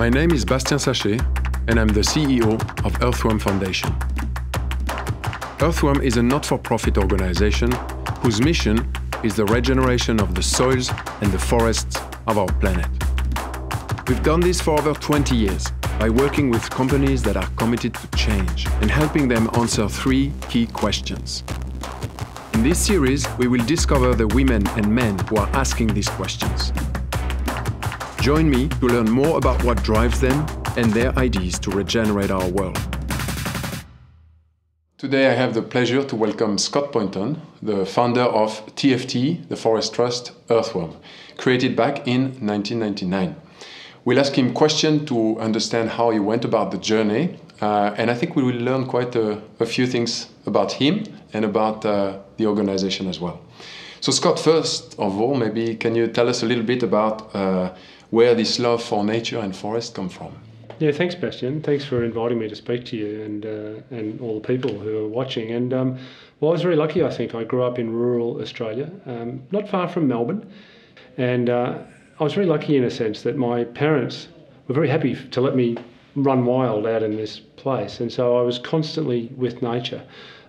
My name is Bastien Sachet, and I'm the CEO of Earthworm Foundation. Earthworm is a not for profit organization whose mission is the regeneration of the soils and the forests of our planet. We've done this for over 20 years by working with companies that are committed to change and helping them answer three key questions. In this series, we will discover the women and men who are asking these questions. Join me to learn more about what drives them and their ideas to regenerate our world. Today, I have the pleasure to welcome Scott Poynton, the founder of TFT, the Forest Trust Earthworm, created back in 1999. We'll ask him questions to understand how he went about the journey, uh, and I think we will learn quite a, a few things about him and about uh, the organization as well. So, Scott, first of all, maybe can you tell us a little bit about uh, where this love for nature and forest come from? Yeah, thanks, Bastien. Thanks for inviting me to speak to you and uh, and all the people who are watching. And um, well, I was very lucky. I think I grew up in rural Australia, um, not far from Melbourne, and uh, I was very lucky in a sense that my parents were very happy to let me run wild out in this place, and so I was constantly with nature.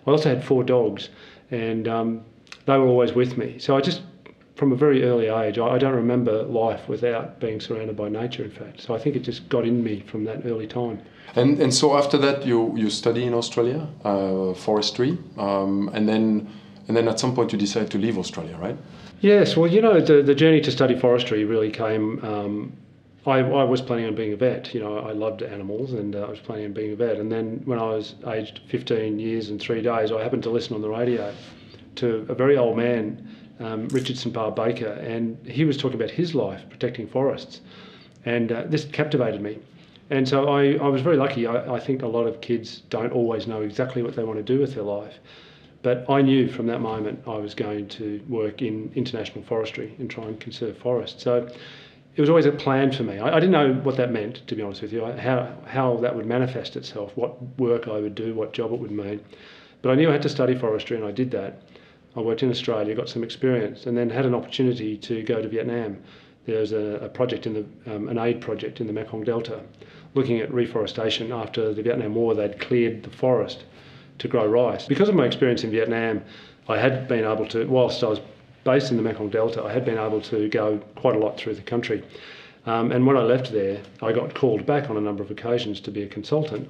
I also had four dogs, and um, they were always with me. So I just, from a very early age, I, I, don't remember life without being surrounded by nature. In fact, so I think it just got in me from that early time. And and so after that, you you study in Australia, uh, forestry, um, and then and then at some point you decide to leave Australia, right? Yes, well, you know, the, the journey to study forestry really came. Um, I, I was planning on being a vet. You know, I loved animals and uh, I was planning on being a vet. And then when I was aged 15 years and three days, I happened to listen on the radio to a very old man, um, Richard St. Barbe Baker, and he was talking about his life protecting forests. And uh, this captivated me. And so I, I was very lucky. I, I think a lot of kids don't always know exactly what they want to do with their life. But I knew from that moment I was going to work in international forestry and try and conserve forests. So it was always a plan for me. I, I, didn't know what that meant, to be honest with you, how, how that would manifest itself, what work I would do, what job it would mean. But I knew I had to study forestry and I did that. I worked in Australia, got some experience, and then had an opportunity to go to Vietnam. There was a, a project in the, um, an aid project in the Mekong Delta, looking at reforestation after the Vietnam War. They'd cleared the forest to grow rice. Because of my experience in Vietnam, I had been able to, whilst I was based in the Mekong Delta, I had been able to go quite a lot through the country. Um, and when I left there, I got called back on a number of occasions to be a consultant.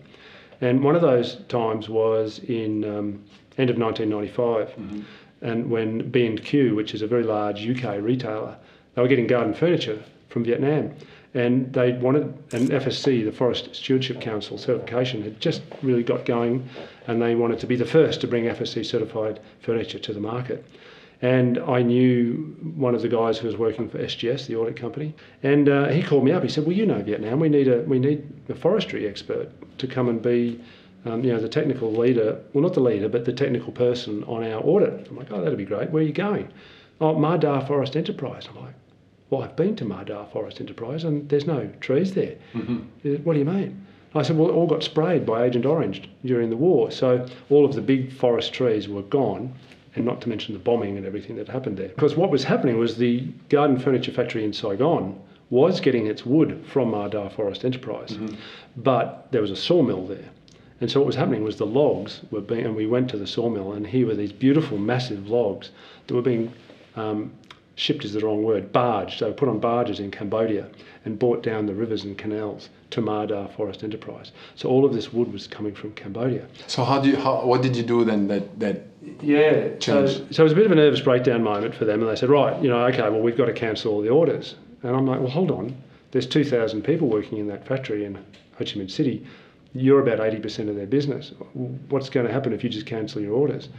And one of those times was in um, end of 1995, mm-hmm. And when B&Q, which is a very large UK retailer, they were getting garden furniture from Vietnam and they wanted an FSC, the Forest Stewardship Council certification, had just really got going, and they wanted to be the first to bring FSC certified furniture to the market. And I knew one of the guys who was working for SGS, the audit company, and uh, he called me up. He said, "Well, you know Vietnam. We need a we need a forestry expert to come and be." Um, you know, the technical leader, well, not the leader, but the technical person on our audit. I'm like, oh, that'd be great. Where are you going? Oh, Ma Da Forest Enterprise. I'm like, well, I've been to Ma Da Forest Enterprise and there's no trees there. Mm-hmm. What do you mean? I said, well, it all got sprayed by Agent Orange during the war. So all of the big forest trees were gone, and not to mention the bombing and everything that happened there. Because what was happening was the garden furniture factory in Saigon was getting its wood from Ma Da Forest Enterprise, mm-hmm. but there was a sawmill there. And so what was happening was the logs were being, and we went to the sawmill, and here were these beautiful, massive logs that were being um, shipped is the wrong word, barged. So put on barges in Cambodia and brought down the rivers and canals to Ma Da Forest Enterprise. So all of this wood was coming from Cambodia. So how do you, how, what did you do then that, that yeah, changed? So, so it was a bit of a nervous breakdown moment for them and they said, right, you know, okay, well, we've got to cancel all the orders. And I'm like, well, hold on. There's 2,000 people working in that factory in Ho Chi Minh City. You're about 80% of their business. What's going to happen if you just cancel your orders?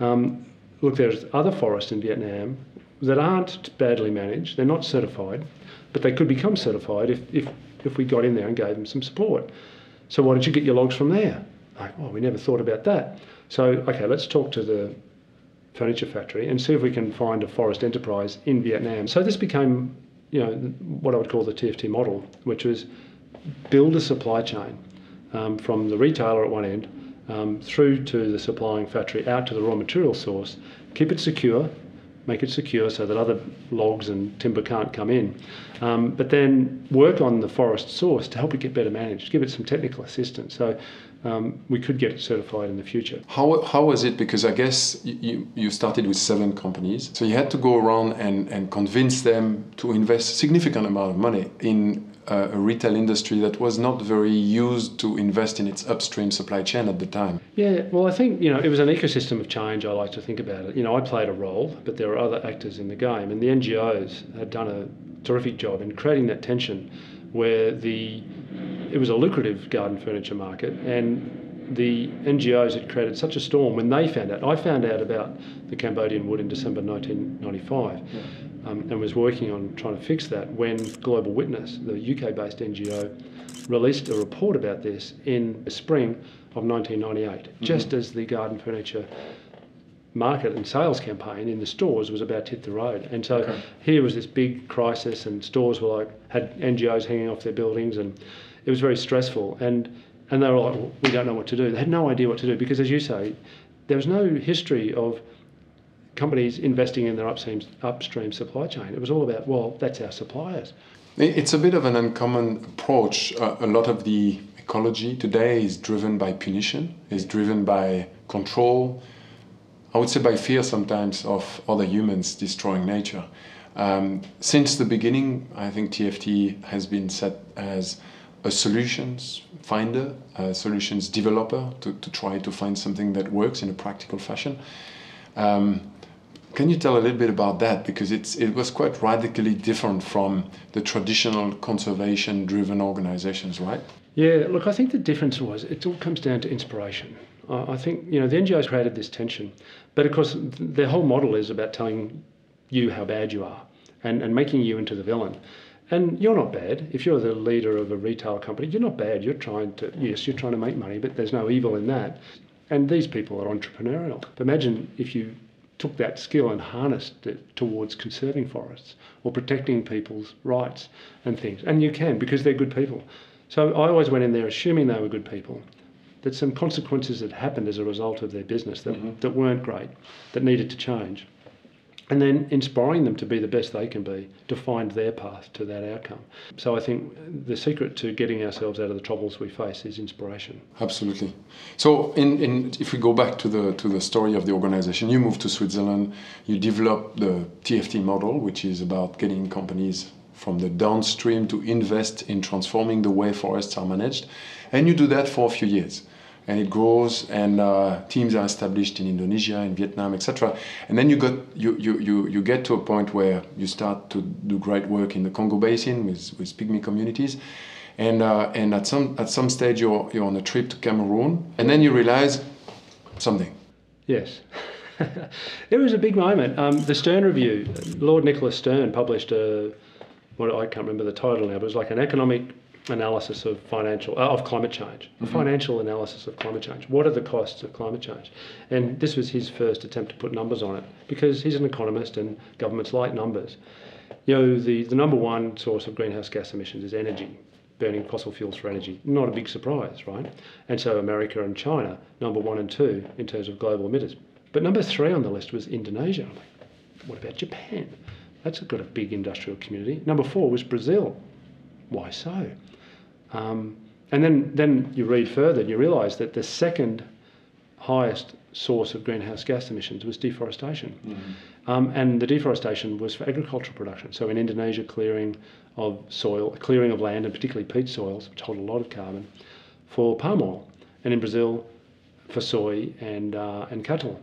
Um, look, there's other forests in Vietnam that aren't badly managed, they're not certified, but they could become certified if, if, if we got in there and gave them some support. So why don't you get your logs from there? Like, oh, we never thought about that. So, okay, let's talk to the furniture factory and see if we can find a forest enterprise in Vietnam. So this became, you know, what I would call the TFT model, which was build a supply chain um, from the retailer at one end um, through to the supplying factory out to the raw material source, keep it secure, make it secure so that other logs and timber can't come in. Um, but then work on the forest source to help it get better managed, give it some technical assistance. So um, we could get it certified in the future. How, how was it? Because I guess you, you started with seven companies. So you had to go around and, and convince them to invest a significant amount of money in a, a retail industry that was not very used to invest in its upstream supply chain at the time. Yeah, well, I think, you know, it was an ecosystem of change, I like to think about it. You know, I played a role, but there were other actors in the game, and the NGOs had done a terrific job in creating that tension where the it was a lucrative garden furniture market, and the NGOs had created such a storm when they found out. I found out about the Cambodian wood in December 1995 yeah. Um, and was working on trying to fix that when Global Witness, the UK based NGO, released a report about this in the spring of 1998, mm-hmm. just as the garden furniture market and sales campaign in the stores was about to hit the road. And so okay. here was this big crisis, and stores were like had NGOs hanging off their buildings, and it was very stressful. And and they were like, well, we don't know what to do. They had no idea what to do because, as you say, there was no history of companies investing in their upstream upstream supply chain. It was all about, well, that's our suppliers. It's a bit of an uncommon approach. Uh, a lot of the ecology today is driven by punition, is driven by control, I would say by fear sometimes of other humans destroying nature. Um, since the beginning, I think TFT has been set as a solutions finder, a solutions developer to, to try to find something that works in a practical fashion. Um, can you tell a little bit about that? Because it's, it was quite radically different from the traditional conservation driven organizations, right? Yeah, look, I think the difference was it all comes down to inspiration. I think you know the NGOs created this tension, but of course their whole model is about telling you how bad you are and, and making you into the villain. And you're not bad. If you're the leader of a retail company, you're not bad. You're trying to yes, you're trying to make money, but there's no evil in that. And these people are entrepreneurial. But imagine if you took that skill and harnessed it towards conserving forests or protecting people's rights and things. And you can because they're good people. So I always went in there assuming they were good people that some consequences had happened as a result of their business that, mm-hmm. that weren't great, that needed to change. And then inspiring them to be the best they can be, to find their path to that outcome. So I think the secret to getting ourselves out of the troubles we face is inspiration. Absolutely. So in, in if we go back to the to the story of the organization, you moved to Switzerland, you developed the TFT model, which is about getting companies from the downstream to invest in transforming the way forests are managed. And you do that for a few years and it grows and uh, teams are established in Indonesia, in Vietnam, etc. And then you got you, you, you, you get to a point where you start to do great work in the Congo Basin with, with pygmy communities. And, uh, and at some at some stage you're you're on a trip to Cameroon and then you realize something. Yes. it was a big moment. Um, the Stern Review, Lord Nicholas Stern published a, what I can't remember the title now, but it was like an economic analysis of financial uh, of climate change, mm-hmm. a financial analysis of climate change. What are the costs of climate change? And this was his first attempt to put numbers on it because he's an economist and governments like numbers. You know, the, the number one source of greenhouse gas emissions is energy, burning fossil fuels for energy. Not a big surprise, right? And so America and China, number one and two in terms of global emitters. But number three on the list was Indonesia. Like, what about Japan? That's got a big industrial community. Number four was Brazil. Why so? Um, and then, then you read further and you realise that the second highest source of greenhouse gas emissions was deforestation. Mm-hmm. Um, and the deforestation was for agricultural production. So in Indonesia, clearing of soil, clearing of land, and particularly peat soils, which hold a lot of carbon, for palm oil. And in Brazil, for soy and, uh, and cattle.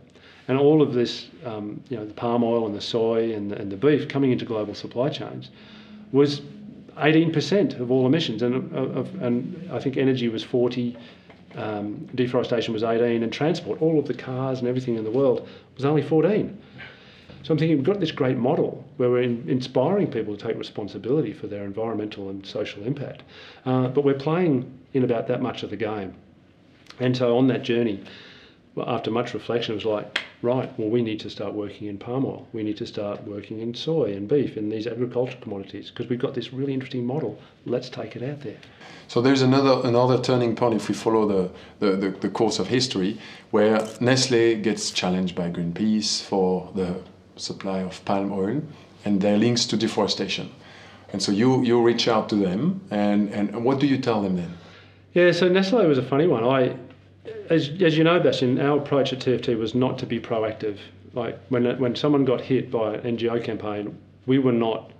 And all of this, um, you know, the palm oil and the soy and the, and the beef coming into global supply chains was 18% of all emissions, and, of, and I think energy was 40, um, deforestation was 18, and transport, all of the cars and everything in the world was only 14. So I'm thinking we've got this great model where we're in, inspiring people to take responsibility for their environmental and social impact, uh, but we're playing in about that much of the game. And so on that journey, after much reflection, it was like, right, well, we need to start working in palm oil. We need to start working in soy and beef and these agricultural commodities because we've got this really interesting model. Let's take it out there. So there's another another turning point if we follow the, the, the, the course of history where Nestle gets challenged by Greenpeace for the supply of palm oil and their links to deforestation. And so you, you reach out to them, and, and what do you tell them then? Yeah, so Nestle was a funny one. I, as, as you know, Bastien, our approach at TFT was not to be proactive. Like when, when someone got hit by an NGO campaign, we were not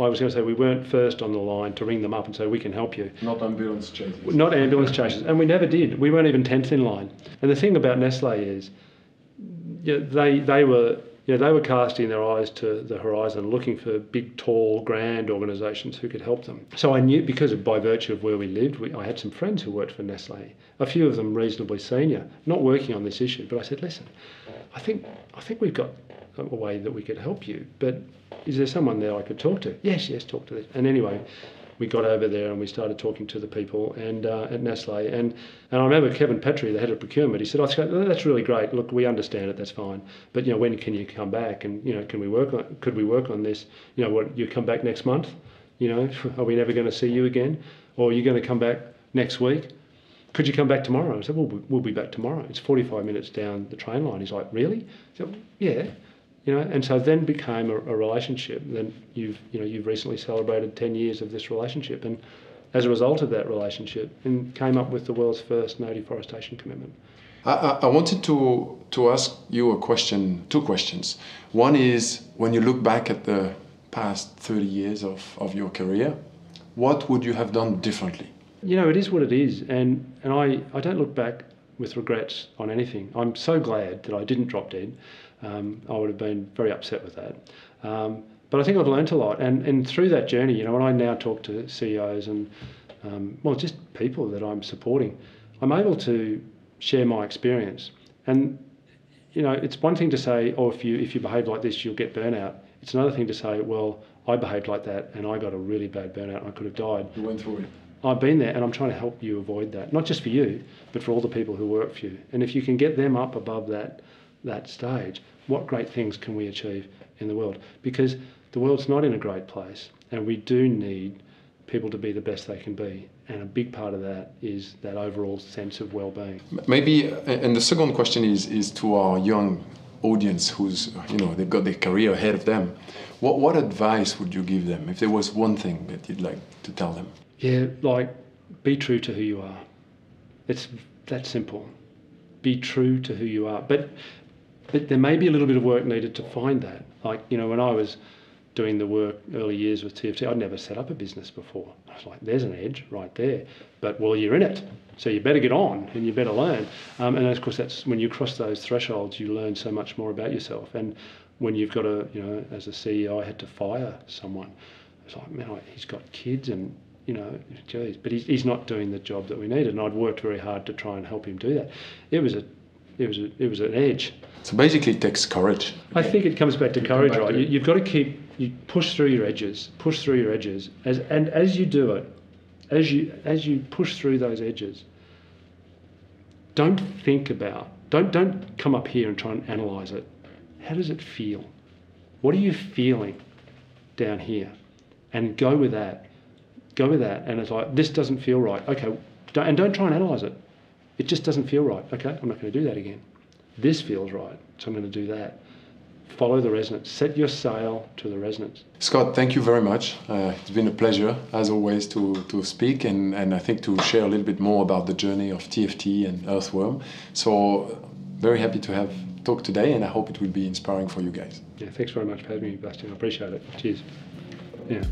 I was going to say we weren't first on the line to ring them up and say we can help you. Not ambulance chasers. Not ambulance chasers, and we never did. We weren't even tenth in line. And the thing about Nestle is, know, they they were you know, they were casting their eyes to the horizon, looking for big, tall, grand organisations who could help them. So I knew, because of by virtue of where we lived, we, I had some friends who worked for Nestle. A few of them reasonably senior, not working on this issue. But I said, listen, I think I think we've got a way that we could help you. But is there someone there I could talk to? Yes, yes, talk to this. And anyway, we got over there and we started talking to the people and uh, at Nestle. And, and I remember Kevin Petrie, the head of procurement, he said, oh, that's really great. Look, we understand it. That's fine. But, you know, when can you come back? And, you know, can we work on, could we work on this? You know, what, you come back next month? You know, are we never going to see you again? Or are you going to come back next week? Could you come back tomorrow? I said, well, we'll be back tomorrow. It's 45 minutes down the train line. He's like, really? I said, yeah you know, and so then became a, a, relationship. Then you've, you know, you've recently celebrated 10 years of this relationship, and as a result of that relationship, and came up with the world's first no deforestation commitment. I, I wanted to to ask you a question, two questions. One is when you look back at the past 30 years of, of your career, what would you have done differently? You know, it is what it is, and and I, I don't look back with regrets on anything. I'm so glad that I didn't drop dead. Um, I would have been very upset with that. Um, but I think I've learnt a lot, and and through that journey, you know, when I now talk to CEOs and um, well, just people that I'm supporting, I'm able to share my experience. And you know, it's one thing to say, oh, if you if you behave like this, you'll get burnout. It's another thing to say, well, I behaved like that, and I got a really bad burnout. I could have died. You went through it. I've been there and I'm trying to help you avoid that. Not just for you, but for all the people who work for you. And if you can get them up above that that stage, what great things can we achieve in the world? Because the world's not in a great place and we do need people to be the best they can be. And a big part of that is that overall sense of well-being. Maybe, uh, and the second question is, is to our young audience who's, you know, they've got their career ahead of them. What, what advice would you give them if there was one thing that you'd like to tell them? Yeah, like be true to who you are. It's that simple. Be true to who you are. But but there may be a little bit of work needed to find that. Like, you know, when I was doing the work early years with TFT, I'd never set up a business before. I was like, there's an edge right there. But well, you're in it. So you better get on and you better learn. Um, and of course, that's when you cross those thresholds, you learn so much more about yourself. And when you've got a, you know, as a CEO, I had to fire someone. It's like, man, he's got kids and you know, geez, but he's, he's not doing the job that we needed. And I'd worked very hard to try and help him do that. It was a, it was a, it was an edge. So basically, it takes courage. I think it comes back to you courage, back right? To you, have got to keep you push through your edges, push through your edges, as and as you do it, as you as you push through those edges, don't think about, don't don't come up here and try and analyze it. How does it feel? What are you feeling down here? And go with that go with that. And it's like, this doesn't feel right. Okay, don't, and don't try and analyze it. It just doesn't feel right. Okay, I'm not going to do that again. This feels right, so I'm going to do that. Follow the resonance. Set your sail to the resonance. Scott, thank you very much. Uh, it's been a pleasure, as always, to, to speak and, and I think to share a little bit more about the journey of TFT and Earthworm. So, very happy to have talked today, and I hope it will be inspiring for you guys. Yeah, thanks very much for having me, Bastien. I appreciate it. Cheers. Yeah.